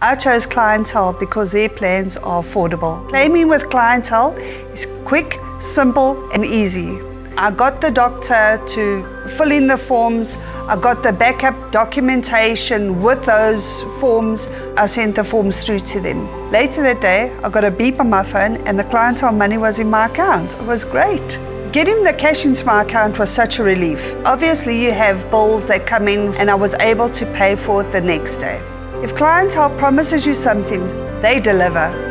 I chose Clientele because their plans are affordable. Claiming with Clientele is quick, simple and easy. I got the doctor to fill in the forms. I got the backup documentation with those forms. I sent the forms through to them. Later that day, I got a beep on my phone and the clientele money was in my account. It was great. Getting the cash into my account was such a relief. Obviously, you have bills that come in and I was able to pay for it the next day. If clientele promises you something, they deliver.